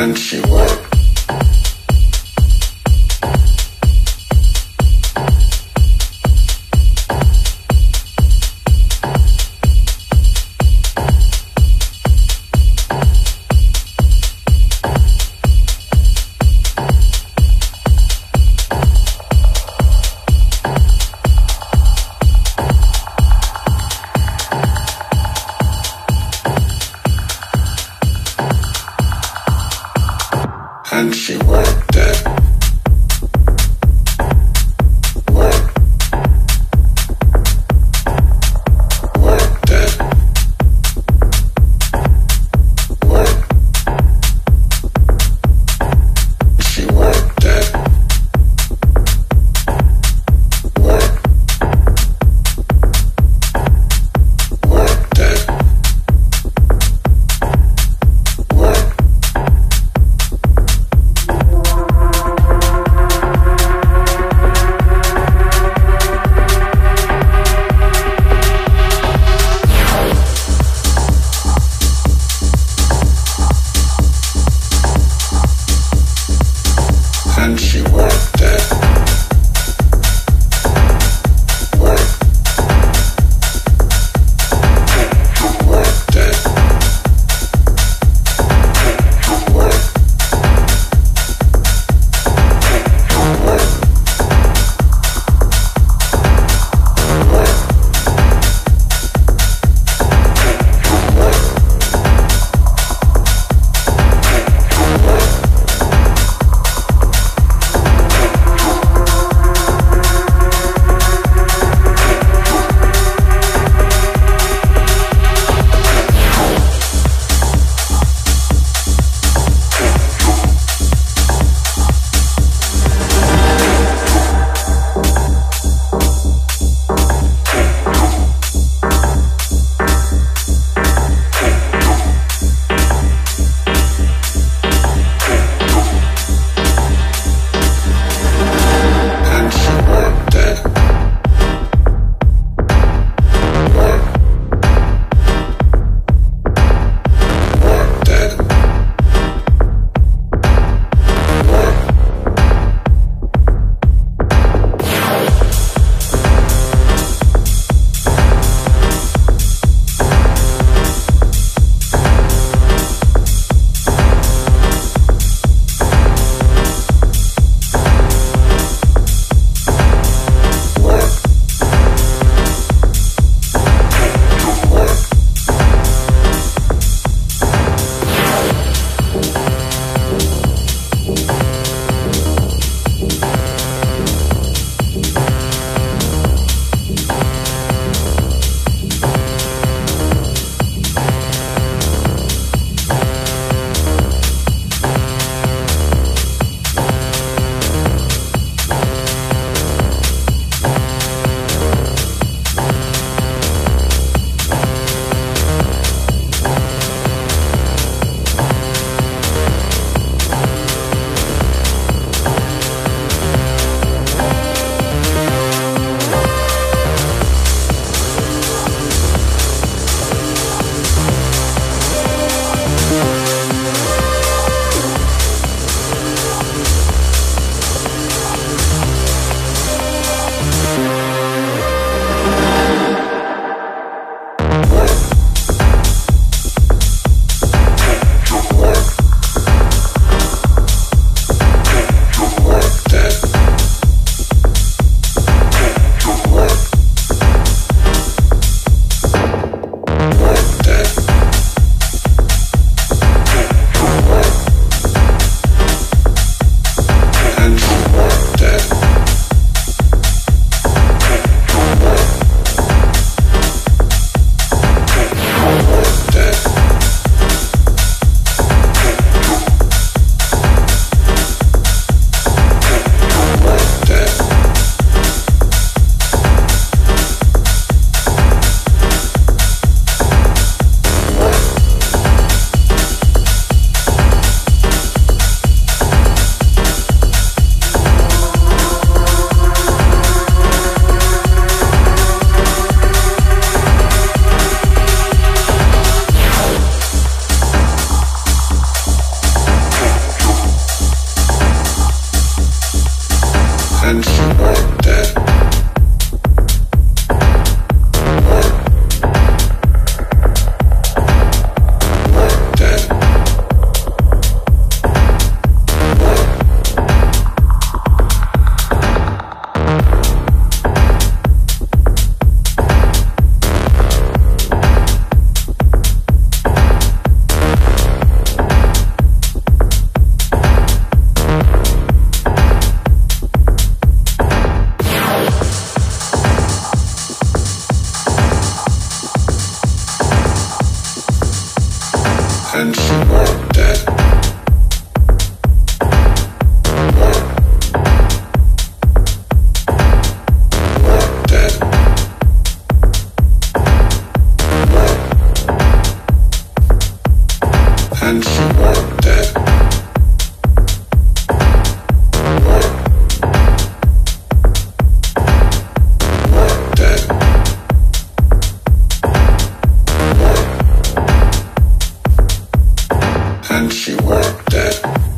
And she worked. and support. and she walked dead. And she worked it.